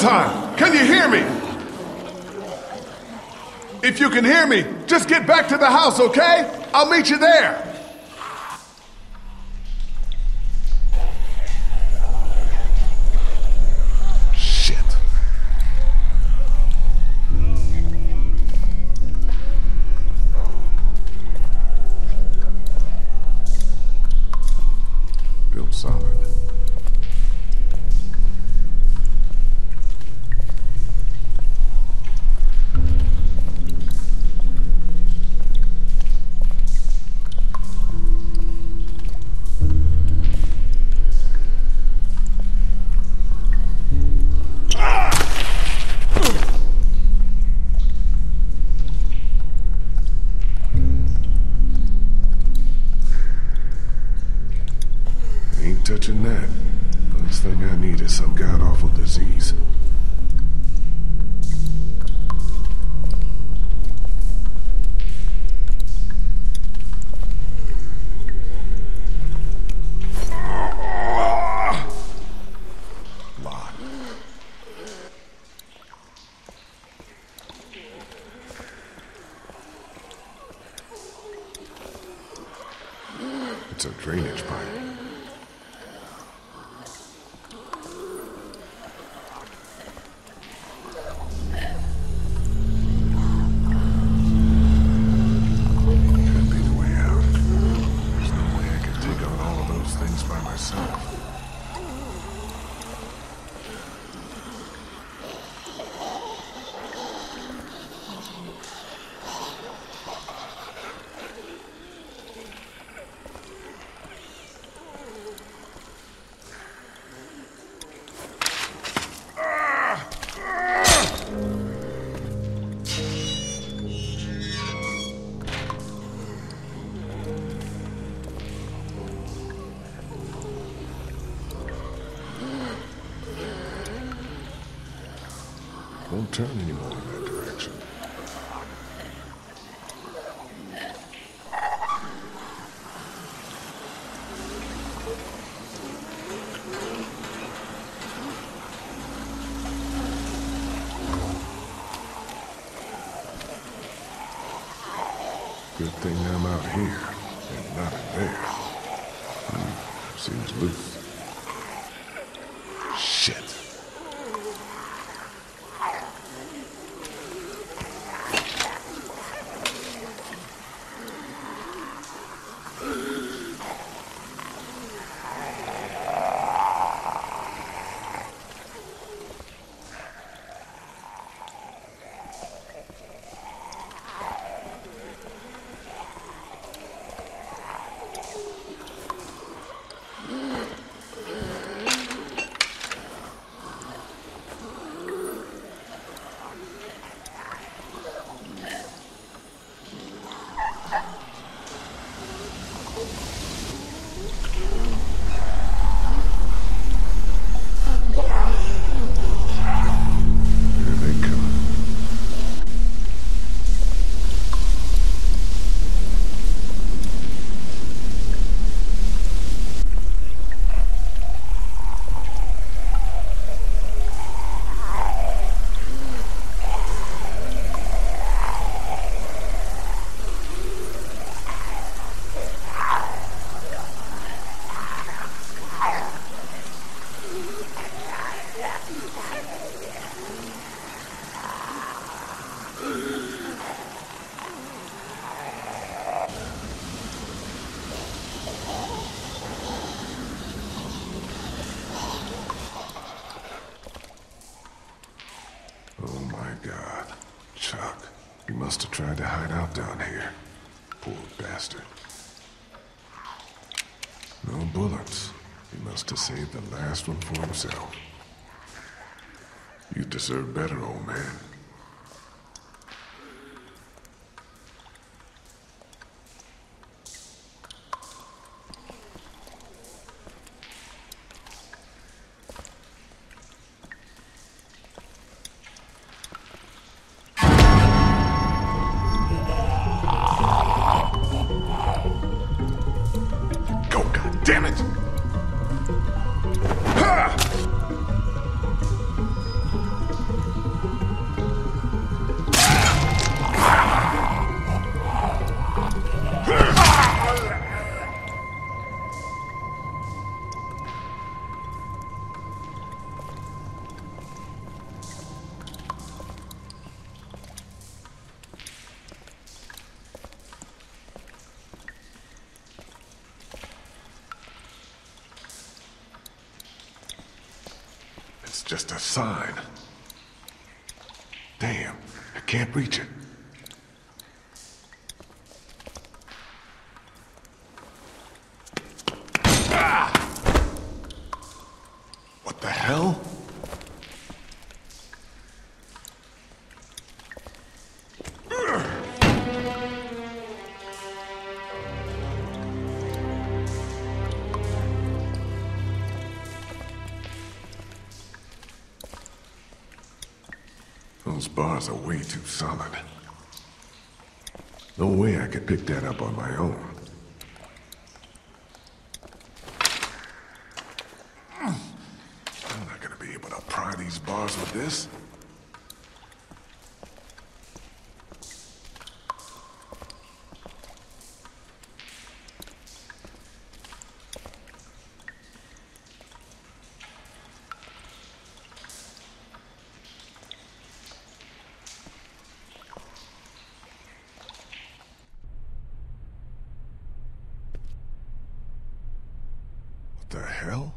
Clementine, can you hear me? If you can hear me, just get back to the house, okay? I'll meet you there. Touching that. First thing I need is some god awful disease. It's a drainage pipe. Won't turn anymore in that direction. Good thing I'm out here and not in there. Hmm, seems loose. Must have tried to hide out down here. Poor bastard. No bullets. He must have saved the last one for himself. You deserve better, old man. Just a sign. Damn, I can't reach it. Ah! What the hell? Are way too solid. No way I could pick that up on my own. I'm not gonna be able to pry these bars with this. The hell?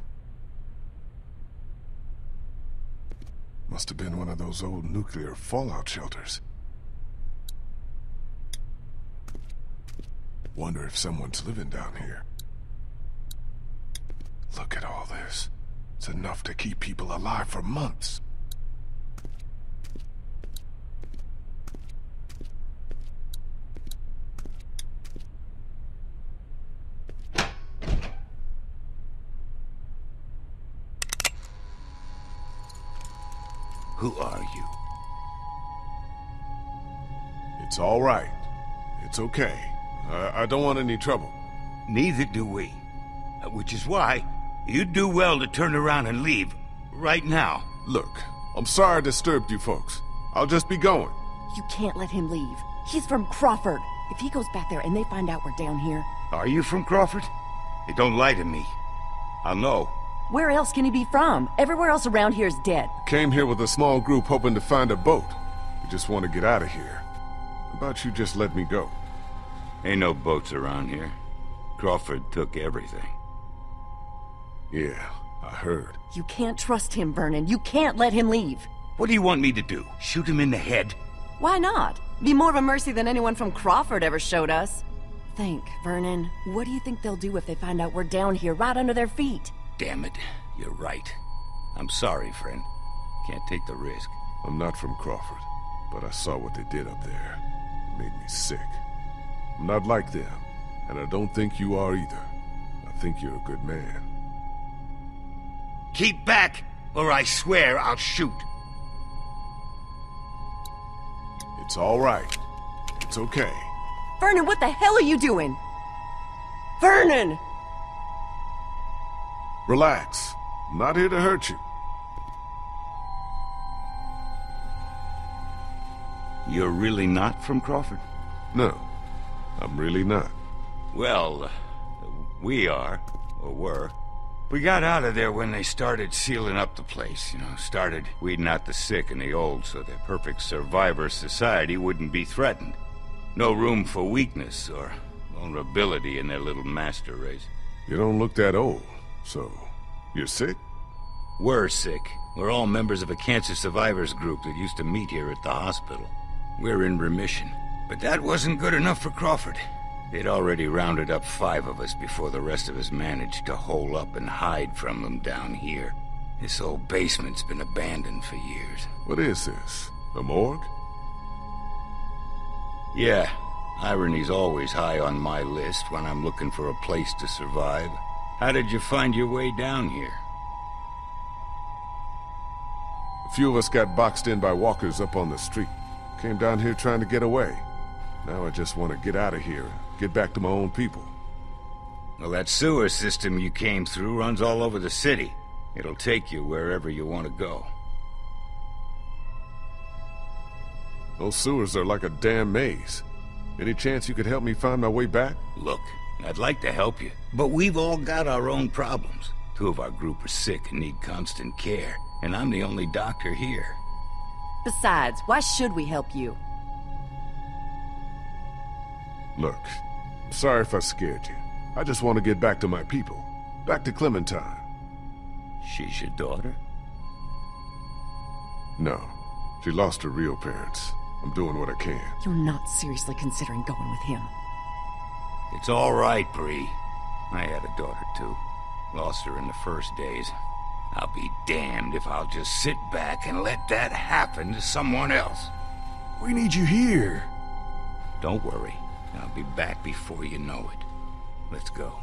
Must have been one of those old nuclear fallout shelters. Wonder if someone's living down here. Look at all this. It's enough to keep people alive for months. Who are you? It's all right. It's okay. I, I don't want any trouble. Neither do we. Uh, Which is why you'd do well to turn around and leave right now. Look, I'm sorry I disturbed you folks. I'll just be going. You can't let him leave. He's from Crawford. If he goes back there and they find out we're down here, Are you from Crawford? Hey, don't lie to me. I'll know. Where else can he be from? Everywhere else around here is dead. Came here with a small group hoping to find a boat. We just want to get out of here. How about you just let me go? Ain't no boats around here. Crawford took everything. Yeah, I heard. You can't trust him, Vernon. You can't let him leave. What do you want me to do? Shoot him in the head? Why not? Be more of a mercy than anyone from Crawford ever showed us. Think, Vernon. What do you think they'll do if they find out we're down here right under their feet? Damn it, you're right. I'm sorry, friend. Can't take the risk. I'm not from Crawford, but I saw what they did up there. It made me sick. I'm not like them, and I don't think you are either. I think you're a good man. Keep back, or I swear I'll shoot. It's all right. It's okay. Vernon, what the hell are you doing? Vernon! Relax. I'm not here to hurt you. You're really not from Crawford? No, I'm really not. Well, we are, or were. We got out of there when they started sealing up the place, you know, started weeding out the sick and the old so the perfect survivor society wouldn't be threatened. No room for weakness or vulnerability in their little master race. You don't look that old, so you're sick? We're sick. We're all members of a cancer survivors group that used to meet here at the hospital. We're in remission. But that wasn't good enough for Crawford. They'd already rounded up five of us before the rest of us managed to hole up and hide from them down here. This old basement's been abandoned for years. What is this? A morgue? Yeah, irony's always high on my list when I'm looking for a place to survive. How did you find your way down here? A few of us got boxed in by walkers up on the street. Came down here trying to get away. Now I just want to get out of here, get back to my own people. Well, that sewer system you came through runs all over the city. It'll take you wherever you want to go. Those sewers are like a damn maze. Any chance you could help me find my way back? Look, I'd like to help you, but we've all got our own problems. Two of our group are sick and need constant care, and I'm the only doctor here. Besides, why should we help you? Look, I'm sorry if I scared you. I just want to get back to my people. Back to Clementine. She's your daughter? No. She lost her real parents. I'm doing what I can. You're not seriously considering going with him. It's all right, Bree. I had a daughter, too. Lost her in the first days. I'll be damned if I'll just sit back and let that happen to someone else. We need you here. Don't worry. I'll be back before you know it. Let's go.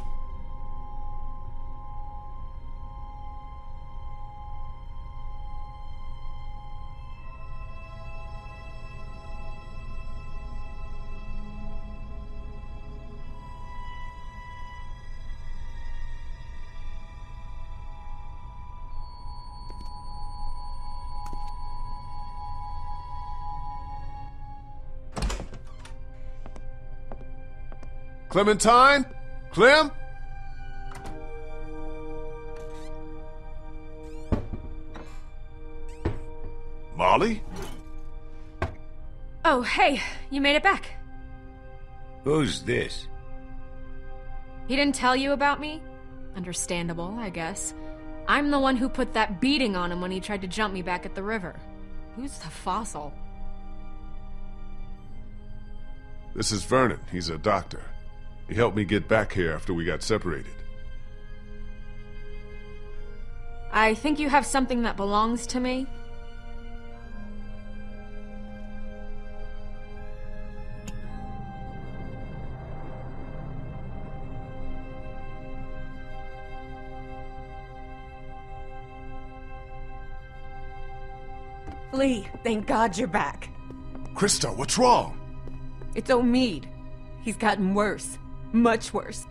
Clementine? Clem? Molly? Oh, hey, you made it back. Who's this? He didn't tell you about me? Understandable, I guess. I'm the one who put that beating on him when he tried to jump me back at the river. Who's the fossil? This is Vernon. He's a doctor. He helped me get back here after we got separated. I think you have something that belongs to me. Lee, thank God you're back. Christa, what's wrong? It's Omid. He's gotten worse. Much worse.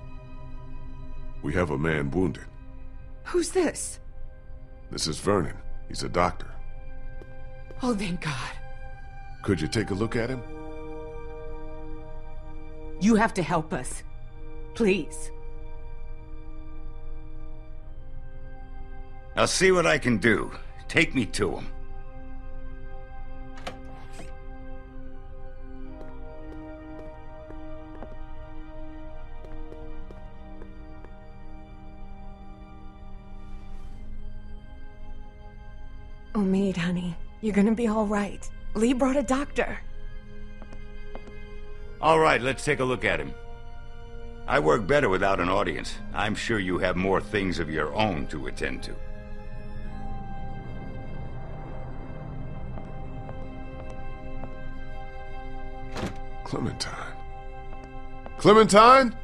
We have a man wounded. Who's this? This is Vernon. He's a doctor. Oh, thank God. Could you take a look at him? You have to help us. Please. I'll see what I can do. Take me to him. Oh, Omid, honey. You're gonna be all right. Lee brought a doctor. All right, let's take a look at him. I work better without an audience. I'm sure you have more things of your own to attend to. Clementine. Clementine?